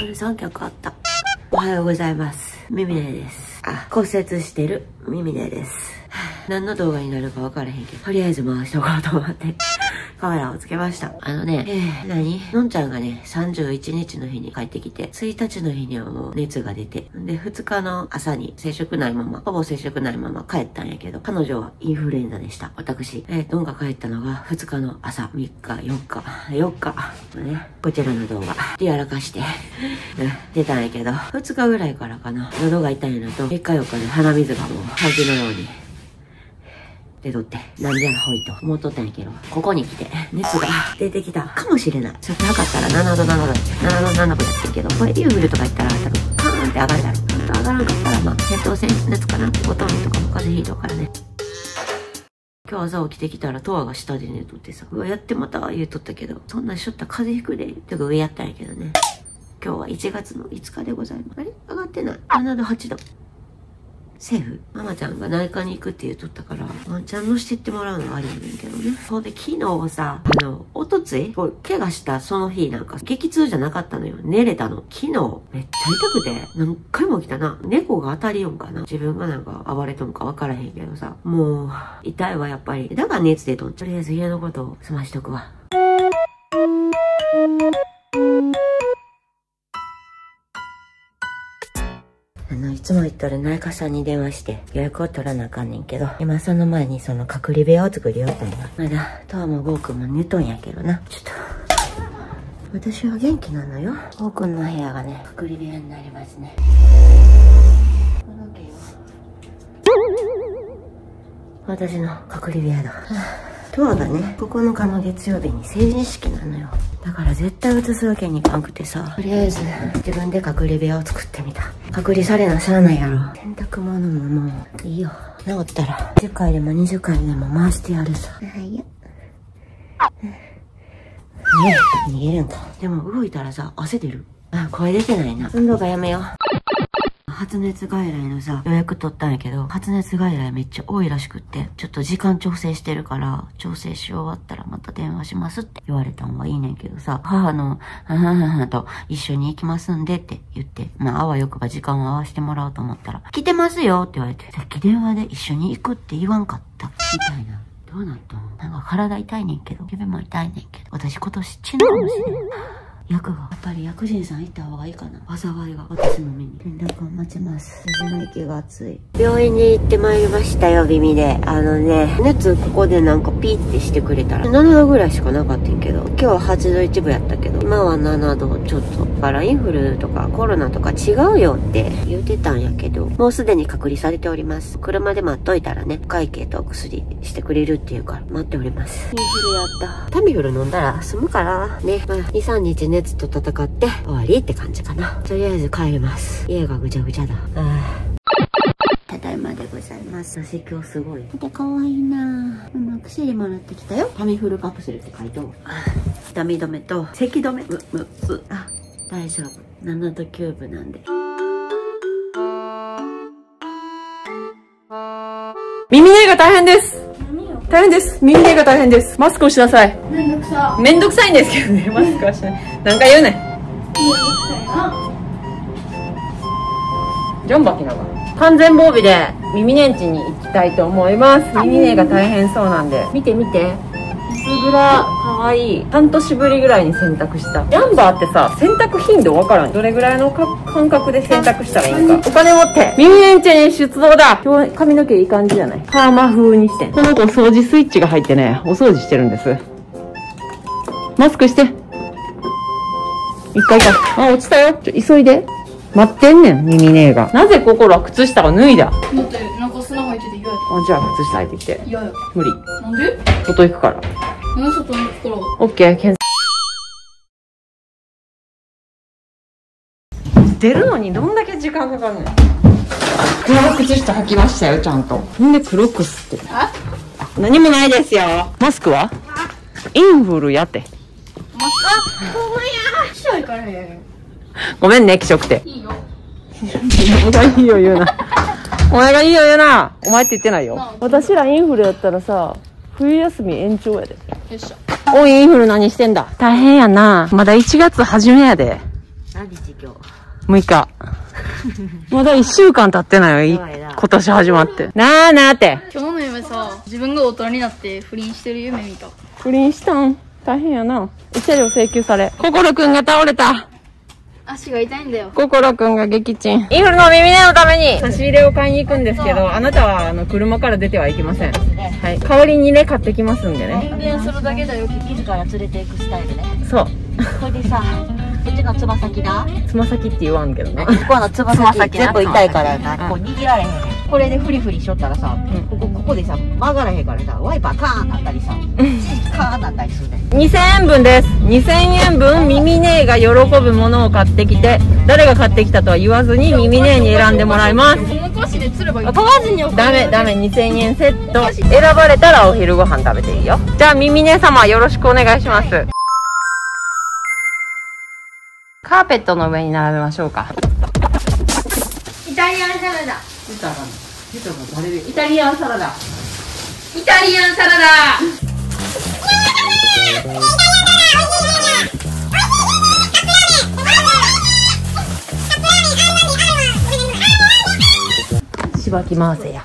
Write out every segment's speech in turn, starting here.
れ3曲あった。おはようございます。ミミネです。あ、骨折してるミミネです。何の動画になるか分からへんけど、とりあえず回しとこうと思って。カメラをつけました。あのね、えー、何？のんちゃんがね、31日の日に帰ってきて、1日の日にはもう熱が出て、で、2日の朝に接触ないまま、ほぼ接触ないまま帰ったんやけど、彼女はインフルエンザでした。私、えー、どんが帰ったのが2日の朝、3日、4日、4日、ね、こちらの動画、でやらかして、出たんやけど、2日ぐらいからかな、喉が痛いのと、3日4日で鼻水がもう、吐きのように、出とって、なんじゃらほいと思っとったんやけど、ここに来て、熱が出てきたかもしれない。ちょっと測ったら7度7度、7度7度やってるけど、これユーグルとか言ったら多分、カーンって上がるだろう。上がらんかったら、まあ、扁桃腺熱かな？ってボトンとかも風邪ひいとからね。今日朝起きてきたら、トアが下で寝とってさ、うわ、やってまた言うとったけど、そんなしょったら風邪ひくで、てか上やったんやけどね。今日は1月の5日でございます。あれ？上がってない。7度8度。セーフ？ママちゃんが内科に行くって言っとったから、ワンちゃん乗してってもらうのはありやねんけどね。ほんで、昨日さ、あの、おとつい、怪我したその日なんか、激痛じゃなかったのよ。寝れたの。昨日、めっちゃ痛くて、何回も来たな。猫が当たりよんかな。自分がなんか暴れとんか分からへんけどさ。もう、痛いわ、やっぱり。だから熱出とん。とりあえず家のことを済ましとくわ。あの、いつも言っとる内科さんに電話して予約を取らなあかんねんけど、今その前にその隔離部屋を作りよったんや。まだ、トアもゴーくんも寝とんやけどな。ちょっと。私は元気なのよ。ゴーくんの部屋がね、隔離部屋になりますね。私の隔離部屋だ。トアがね、9日の月曜日に成人式なのよ。だから絶対移すわけにいかんくてさ、とりあえず自分で隔離部屋を作ってみた。隔離されなしゃあないやろ。洗濯物ももういいよ。治ったら10回でも20回でも回してやるさ。はいよ。ね逃げるんか。でも動いたらさ、汗出る。あ、声出てないな。運動がやめよう。発熱外来のさ、予約取ったんやけど、発熱外来めっちゃ多いらしくって、ちょっと時間調整してるから、調整し終わったらまた電話しますって言われたんはいいねんけどさ、母の、ははははと一緒に行きますんでって言って、まあ、あわよくば時間を合わせてもらおうと思ったら、来てますよって言われて、さっき電話で一緒に行くって言わんかった。みたいな。どうなったのなんか体痛いねんけど、指も痛いねんけど、私今年死ぬかもしれん。薬が、やっぱり薬人さん行った方がいいかな。災いが私の目に。連絡を待ちます。筋の息が熱い。病院に行ってまいりましたよ、耳で。あのね、熱ここでなんかピーってしてくれたら、7度ぐらいしかなかったんけど、今日は8度1分やったけど、今は7度ちょっと。だからインフルとかコロナとか違うよって言うてたんやけど、もうすでに隔離されております。車で待っといたらね、会計とお薬してくれるっていうから待っております。インフルやった。タミフル飲んだら済むから、ね、まあ、2、3日熱と戦って終わりって感じかな。とりあえず帰ります。家がぐちゃぐちゃだ。ただいまでございます。私今日すごい。見てかわいいなぁ。マ薬もらってきたよ。タミフルカプセルって書いてお痛み止めと咳止め。む、む、む。あ、大丈夫。7度9分なんで。耳ねが大変です大変です。耳毛が大変です。マスクをしなさい。めんどくさ。めんどくさいんですけどね。マスクはしない。何回言うねん。ジョンバキナが。完全防備で耳ネンチに行きたいと思います。耳ねが大変そうなんで。見て見て。薄暗かわい。い半年ぶりぐらいに洗濯した。ヤンバーってさ洗濯頻度わからん。どれぐらいの感覚で洗濯したらいいか。お金持って。耳エンチェに出動だ。今日髪の毛いい感じじゃない？パーマ風にしてこの子掃除スイッチが入ってねお掃除してるんです。マスクして。一回か。あ落ちたよ。ちょ急いで。待ってんねん耳姉が。なぜ心は靴下を脱いだ？あじゃあ靴下履いてきて。嫌や無理。なんで？外行くから。何外行くから？オッケー。検出るのにどんだけ時間かかるのよ。この靴下履きましたよちゃんと。ほんでクロックスって。何もないですよ。マスクは？インフルやってマスクごめんや白いからへん。ごめんね、気色て。いいよ。いいよ言うな。お前がいいよ言うな。お前って言ってないよ。私らインフルやったらさ、冬休み延長やで。よっしゃ。おい、インフル何してんだ？大変やな。まだ1月初めやで。あ何日今日6日。まだ1週間経ってないよ、今年始まって。なあなあって。今日の夢さ自分が大人になって不倫してる夢見た不倫したん？大変やな。慰謝料請求され。心くんが倒れた。足が痛いんだよ。心くんが撃沈。インフルの耳ねのために。差し入れを買いに行くんですけど、あなたはあの車から出てはいけません。はい。代わりにね、買ってきますんでね。運転するだけだよ。自ら連れていくスタイルね。そう。それでさうちのつま先だ？つま先って言わんけどな。ここのつまつま先全部痛いからな、うん。こう握られへんこれでフリフリしとったらさ、ん。ここここでさ曲がらへんからさワイパーカーンなったりさ カーンなったりす。るね2000円分です。2000円分、耳ねえが喜ぶものを買ってきて、誰が買ってきたとは言わずに、耳ねえに選んでもらいます。ダメダメ。2000円セット。選ばれたらお昼ご飯食べていいよ。じゃあ耳ね様よろしくお願いします。カーペットの上に並べましょうか。イタリアンサラダ。イタリアンサラダ。イタリアンサラダばき回せや。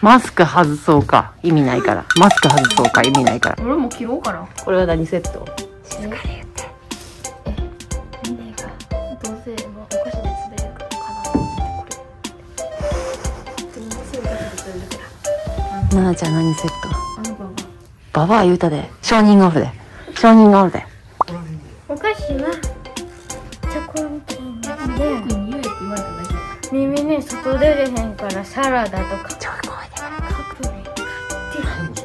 マスク外そうか。意味ないから。マスク外そうか。意味ないから。俺も切ろうかな。これは何セット？みんながどうせもうお菓子で釣れるか。なこれでもすぐお菓子で釣れるから。奈々ちゃん何セット？ババア言うたで。承認がおるで。承認がおるでからサラダとか。ちょい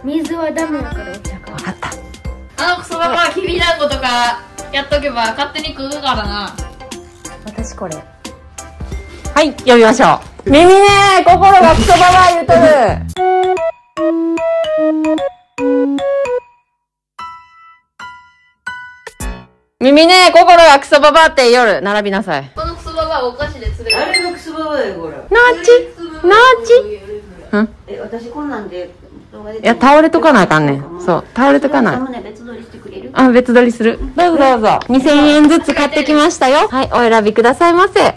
水はダメだか。らお茶か分かったあのクソババアきびだんごとかやっとけば勝手に食うからな。私これ。はい読みましょう耳ね心がクソババア言うとる。耳ね心がクソババアって夜並びなさい。このクソババアお菓子で釣れるあれがクソババアよこれなーち？なーち？え私こんなんで動画出いや倒れとかなあかんねん。そう倒れとかなサムネ別撮りしてくれる？あ別撮りする？どうぞどうぞ？2000円ずつ買ってきましたよ。はいお選びくださいませ。え？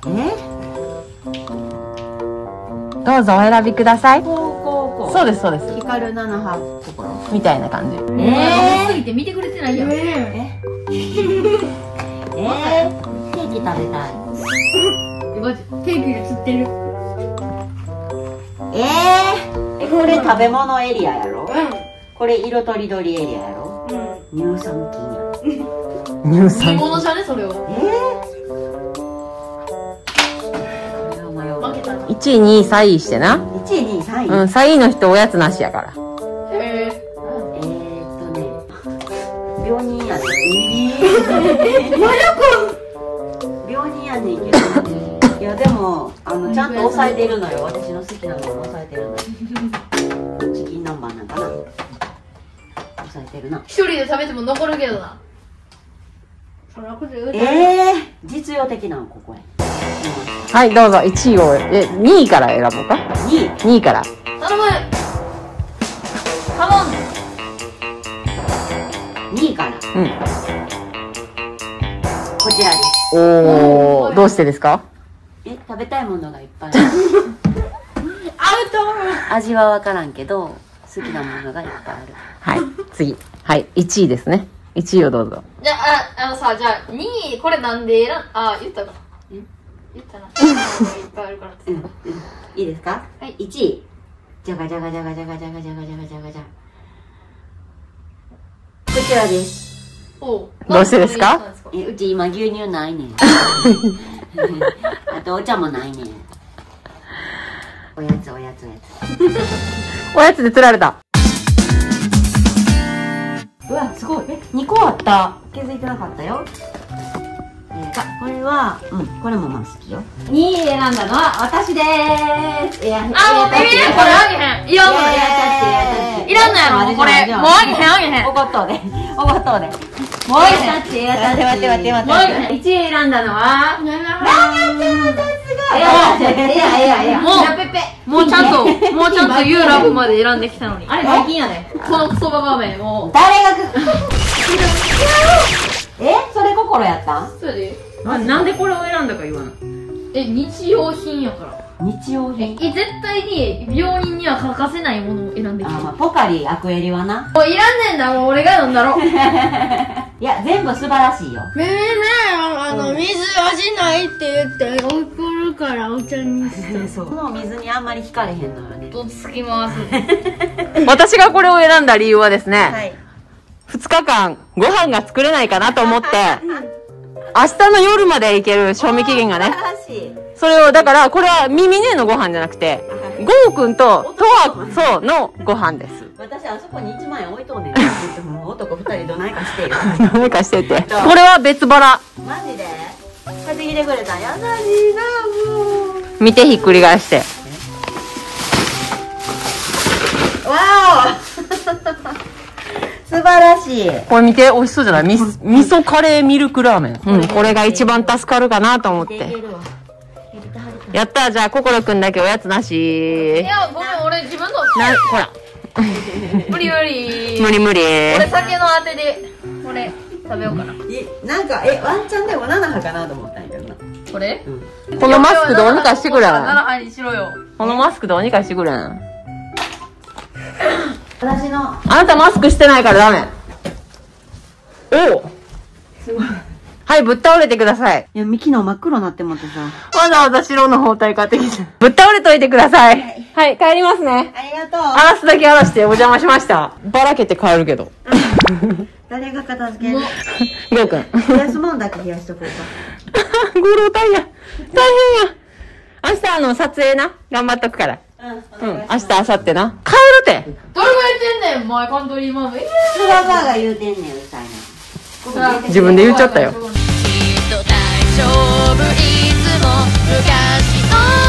どうぞお選びください。こうこうこそうですそうです。う光る七葉ところみたいな感じ。えすぎて見てくれてないやんええー、ケーキ食べたいマジケーキで釣ってる。えー、えこれ食べ物エリアやろ？これ色とりどりエリアやろ？乳酸菌や。乳酸煮物じゃね？それをえー、これは迷う負けた。な1位2位3位してな。1位2位3位、うん3位の人おやつなしやから。へええーっとね。病人やね 病人やねんけどね。いやでもあのちゃんと抑えてるのよ。私の好きなのを抑えてるのよ。チキン南蛮なんかな。抑えてるな。一人で食べても残るけどな。そんなこと言うえー、実用的なんここへ。はいどうぞ。1位をえ2位から選ぼうか？2位。2位から。頼む。頼んで。2位から。うん。こちらです。おおどうしてですか？え食べたいものがいっぱい。ある味は分からんけど好きなものがいっぱいある。はい次。はい1位ですね。1位をどうぞ。じゃあああのさじゃあ2位これなんで選んあ言ったか言ったな。いっぱいあるから。うんうん。いいですか？はい。1位。じゃがじゃがじゃがじゃがじゃがじゃがじゃがじゃがじゃ。こちらです。おう。どうしてですか？なんですか？えうち今牛乳ないねん あとお茶もないねん。おやつおやつおやつ。おやつで釣られた。うわすごい。え2個あった。気づいてなかったよ。えーあこれはうんこれもまあ好きよ。2位選んだのは私でーす。いやあもうビビるこれあげへん。いやろもうこれもうあげへんあげへん。おこっとうで。おこっとうで。もうあげへん。待って待って待って待って。待もうあげへん1位選んだのは？いやいやいやいやもうもうちゃんと もうちゃんと You Love まで選んできたのに。あれ最近やねこのクソババアめもう？誰がく ったん？そうやで。ななんでこれを選んだか言わないえ日用品やから。日用え品絶対に病人には欠かせないものを選んできてあ、まあ、ポカリアクエリはな。もういらんねんだもう俺が飲んだろ。いや全部素晴らしいよ。めめねあの水味ないって言って怒るからお茶にした そう。この水にあんまり惹かれへんのよね。とっつきます。私がこれを選んだ理由はですね、はい。2日間ご飯が作れないかなと思って、明日の夜までいける賞味期限がねそれを、だから、これはミミネのご飯じゃなくて、ゴーくんとトワそうのご飯です。私あそこに1万円置いとんねん男2人どないかしてよ 何かしてて。これは別腹。マジで？買ってきてくれた？ん優しいなもう見てひっくり返して。わお素晴らしい。これ見て、美味しそうじゃない？み、味噌カレーミルクラーメン。うん、これが一番助かるかなと思って。やったー。じゃあ、心くんだけおやつなし。いやごめん俺自分の。な、ほら。無理無理。無理無理。俺酒のあてでこれ食べようかな。えなんかえワンチャンでも7波かなと思ったんやけどな。これ？このマスクどうにかしてくれ。ん。7杯にしろよ。このマスクどうにかしてくれ。ん。私のあなたマスクしてないからダメ。おうはい、ぶっ倒れてください。いやミキの真っ黒なって思ってさわざわざ白の包帯買ってきて。ぶっ倒れといてください。はい、帰りますね。ありがとう荒らすだけ荒らしてお邪魔しました。ばらけて帰るけど。誰が片付けるもうゴーくん。冷やすもんだけ冷やしとこうか ゴロ大変。大変や。明日あの、撮影な。頑張っとくから。うん、明日、明後日な。帰るてどれ言ってんねん、マイカントリーマム。え、スバーが言うてんねん、いな。自分で言っちゃったよ。きっと大丈夫、いつも昔の